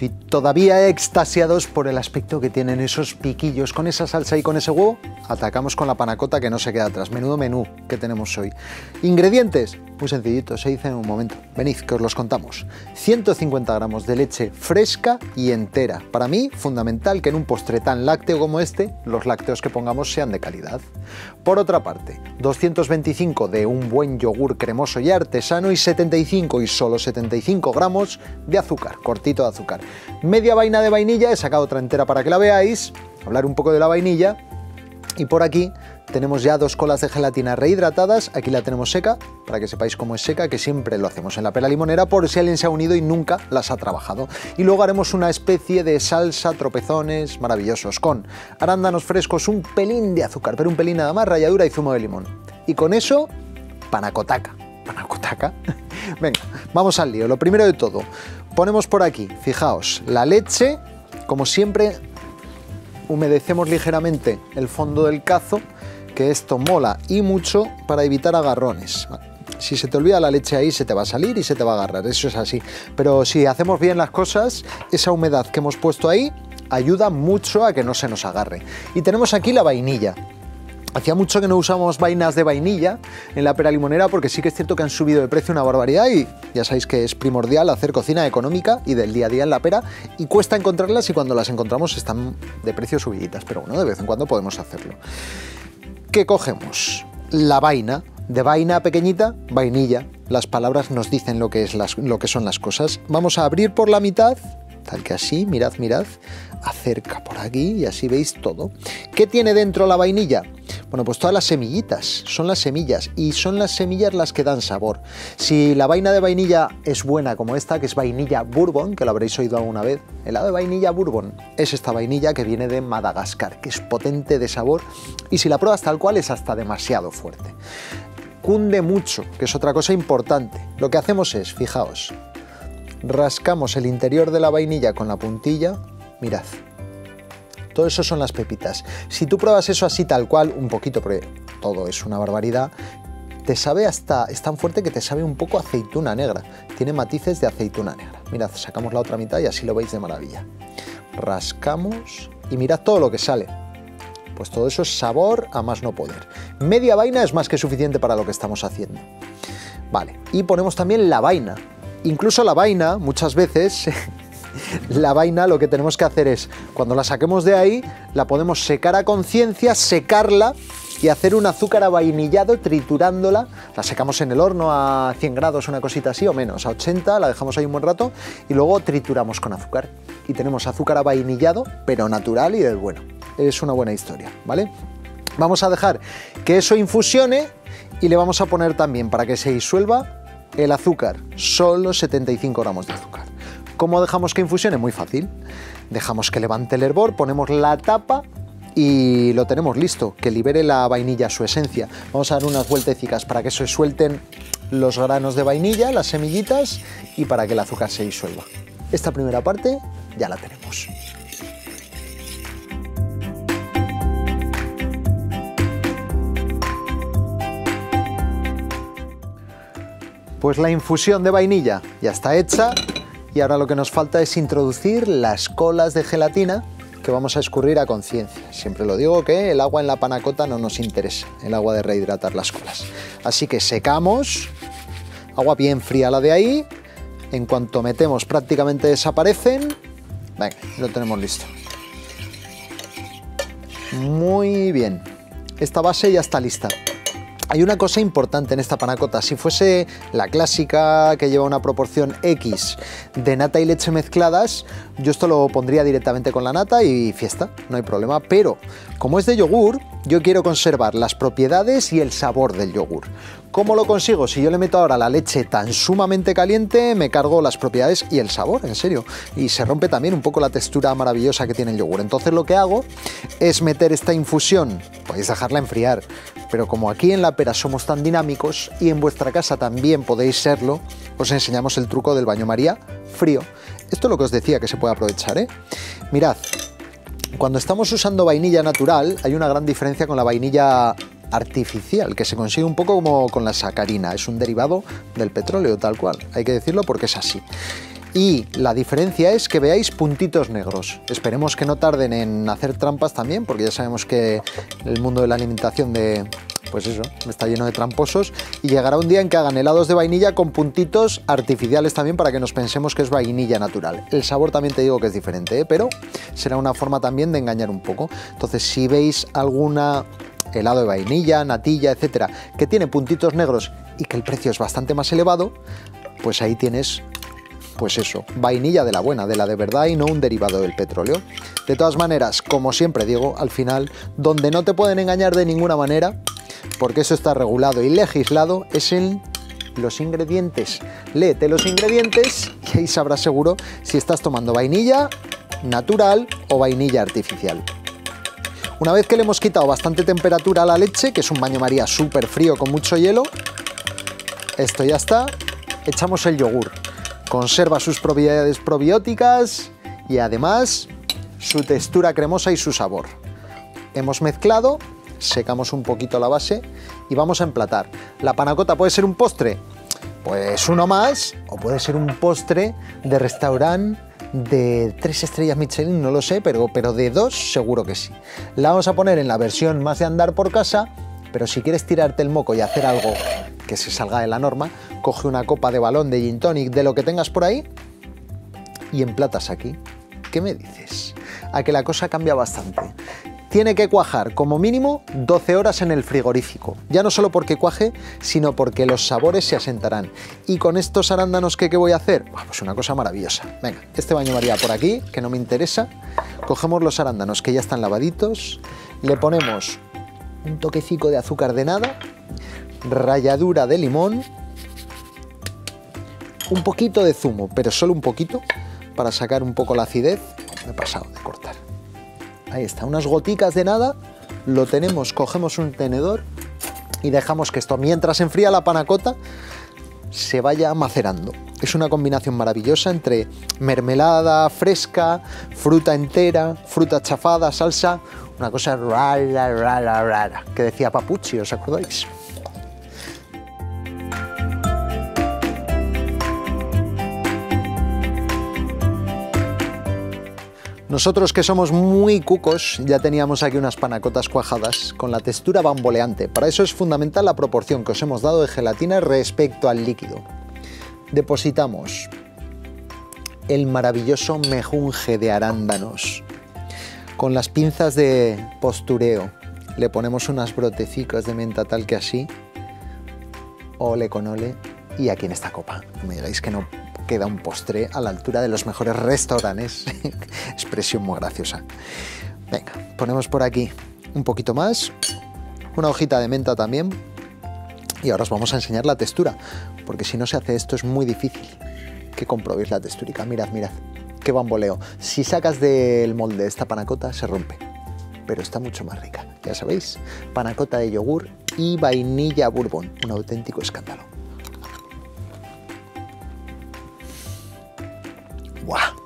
y todavía extasiados por el aspecto que tienen esos piquillos con esa salsa y con ese huevo, atacamos con la panacota que no se queda atrás. Menudo menú que tenemos hoy. Ingredientes, muy sencillito, se dice en un momento. Venid, que os los contamos. 150 gramos de leche fresca y entera. Para mí, fundamental que en un postre tan lácteo como este, los lácteos que pongamos sean de calidad. Por otra parte, 225 de un buen yogur cremoso y artesano y 75 y solo 75 gramos de azúcar, cortito de azúcar. Media vaina de vainilla, he sacado otra entera para que la veáis, hablar un poco de la vainilla. Y por aquí tenemos ya dos colas de gelatina rehidratadas, aquí la tenemos seca, para que sepáis cómo es seca, que siempre lo hacemos en la pera limonera por si alguien se ha unido y nunca las ha trabajado. Y luego haremos una especie de salsa, tropezones maravillosos, con arándanos frescos, un pelín de azúcar, pero un pelín nada más, ralladura y zumo de limón. Y con eso, panacotaca. Panacotaca. Venga, vamos al lío. Lo primero de todo, ponemos por aquí, fijaos, la leche, como siempre, humedecemos ligeramente el fondo del cazo esto mola y mucho para evitar agarrones. Si se te olvida la leche ahí, se te va a salir y se te va a agarrar, eso es así. Pero si hacemos bien las cosas, esa humedad que hemos puesto ahí ayuda mucho a que no se nos agarre. Y tenemos aquí la vainilla. Hacía mucho que no usamos vainas de vainilla en la pera limonera porque sí que es cierto que han subido de precio una barbaridad y ya sabéis que es primordial hacer cocina económica y del día a día en la pera y cuesta encontrarlas y cuando las encontramos están de precio subiditas, pero bueno, de vez en cuando podemos hacerlo. ¿Qué cogemos? La vaina, de vaina pequeñita, vainilla. Las palabras nos dicen lo que, es lo que son las cosas. Vamos a abrir por la mitad, tal que así, mirad, mirad, acerca por aquí y así veis todo. ¿Qué tiene dentro la vainilla? Bueno, pues todas las semillitas, son las semillas y son las semillas las que dan sabor. Si la vaina de vainilla es buena como esta, que es vainilla bourbon, que lo habréis oído alguna vez, el lado de vainilla bourbon es esta vainilla que viene de Madagascar, que es potente de sabor y si la pruebas tal cual es hasta demasiado fuerte. Cunde mucho, que es otra cosa importante. Lo que hacemos es, fijaos, rascamos el interior de la vainilla con la puntilla, mirad, todo eso son las pepitas. Si tú pruebas eso así tal cual, un poquito, porque todo es una barbaridad, te sabe hasta, es tan fuerte que te sabe un poco aceituna negra. Tiene matices de aceituna negra. Mirad, sacamos la otra mitad y así lo veis de maravilla. Rascamos y mirad todo lo que sale. Pues todo eso es sabor a más no poder. Media vaina es más que suficiente para lo que estamos haciendo. Vale, y ponemos también la vaina. Incluso la vaina, muchas veces, la vaina lo que tenemos que hacer es, cuando la saquemos de ahí, la podemos secar a conciencia, secarla y hacer un azúcar avainillado triturándola. La secamos en el horno a 100 grados, una cosita así o menos, a 80, la dejamos ahí un buen rato y luego trituramos con azúcar. Y tenemos azúcar avainillado, pero natural y del bueno. Es una buena historia, ¿vale? Vamos a dejar que eso infusione y le vamos a poner también para que se disuelva el azúcar, solo 75 gramos de azúcar. ¿Cómo dejamos que infusione? Muy fácil. Dejamos que levante el hervor, ponemos la tapa y lo tenemos listo, que libere la vainilla su esencia. Vamos a dar unas vueltecicas para que se suelten los granos de vainilla, las semillitas y para que el azúcar se disuelva. Esta primera parte ya la tenemos. Pues la infusión de vainilla ya está hecha y ahora lo que nos falta es introducir las colas de gelatina que vamos a escurrir a conciencia. Siempre lo digo que el agua en la panacota no nos interesa, el agua de rehidratar las colas. Así que secamos, agua bien fría la de ahí, en cuanto metemos prácticamente desaparecen. Venga, lo tenemos listo. Muy bien, esta base ya está lista. Hay una cosa importante en esta panacota, si fuese la clásica que lleva una proporción X de nata y leche mezcladas, yo esto lo pondría directamente con la nata y fiesta, no hay problema, pero como es de yogur, yo quiero conservar las propiedades y el sabor del yogur. ¿Cómo lo consigo? Si yo le meto ahora la leche tan sumamente caliente, me cargo las propiedades y el sabor, en serio. Y se rompe también un poco la textura maravillosa que tiene el yogur. Entonces lo que hago es meter esta infusión, podéis dejarla enfriar, pero como aquí en la pera somos tan dinámicos y en vuestra casa también podéis serlo, os enseñamos el truco del baño María frío. Esto es lo que os decía que se puede aprovechar, ¿eh? Mirad, cuando estamos usando vainilla natural hay una gran diferencia con la vainilla artificial, que se consigue un poco como con la sacarina, es un derivado del petróleo tal cual, hay que decirlo porque es así. y la diferencia es que veáis puntitos negros. Esperemos que no tarden en hacer trampas también, porque ya sabemos que el mundo de la alimentación de, pues eso, está lleno de tramposos y llegará un día en que hagan helados de vainilla con puntitos artificiales también para que nos pensemos que es vainilla natural. El sabor también te digo que es diferente, ¿eh? pero será una forma también de engañar un poco. Entonces, si veis alguna helado de vainilla, natilla, etcétera, que tiene puntitos negros y que el precio es bastante más elevado, pues ahí tienes pues eso, vainilla de la buena, de la de verdad y no un derivado del petróleo. De todas maneras, como siempre digo, al final, donde no te pueden engañar de ninguna manera, porque eso está regulado y legislado, es en los ingredientes. Léete los ingredientes y ahí sabrás seguro si estás tomando vainilla natural o vainilla artificial. Una vez que le hemos quitado bastante temperatura a la leche, que es un baño maría súper frío con mucho hielo, esto ya está, echamos el yogur conserva sus propiedades probióticas y además su textura cremosa y su sabor. Hemos mezclado, secamos un poquito la base y vamos a emplatar. ¿La panacota puede ser un postre? Pues uno más, o puede ser un postre de restaurante de tres estrellas Michelin, no lo sé, pero, pero de dos seguro que sí. La vamos a poner en la versión más de andar por casa, pero si quieres tirarte el moco y hacer algo que se salga de la norma, coge una copa de balón de gin tonic de lo que tengas por ahí y emplatas aquí. ¿Qué me dices? A que la cosa cambia bastante. Tiene que cuajar como mínimo 12 horas en el frigorífico. Ya no solo porque cuaje, sino porque los sabores se asentarán. Y con estos arándanos, ¿qué, voy a hacer? Pues una cosa maravillosa. Venga, este baño María por aquí, que no me interesa. Cogemos los arándanos que ya están lavaditos, le ponemos un toquecico de azúcar de nada, ralladura de limón, un poquito de zumo, pero solo un poquito, para sacar un poco la acidez. Me he pasado de cortar. Ahí está, unas goticas de nada, lo tenemos, cogemos un tenedor y dejamos que esto, mientras enfría la panacota, se vaya macerando. Es una combinación maravillosa entre mermelada fresca, fruta entera, fruta chafada, salsa, una cosa rara, rara, rara, que decía Papucci, ¿os acordáis? Nosotros que somos muy cucos ya teníamos aquí unas panacotas cuajadas con la textura bamboleante. Para eso es fundamental la proporción que os hemos dado de gelatina respecto al líquido. Depositamos el maravilloso mejunje de arándanos. Con las pinzas de postureo le ponemos unas brotecitos de menta tal que así. Ole con ole. Y aquí en esta copa. No me digáis que no queda un postre a la altura de los mejores restaurantes. Expresión muy graciosa. Venga, ponemos por aquí un poquito más, una hojita de menta también. Y ahora os vamos a enseñar la textura, porque si no se hace esto es muy difícil que comprobéis la texturica. Mirad, mirad, qué bamboleo. Si sacas del molde esta panacota se rompe, pero está mucho más rica. Ya sabéis, panacota de yogur y vainilla bourbon, un auténtico escándalo. Wow.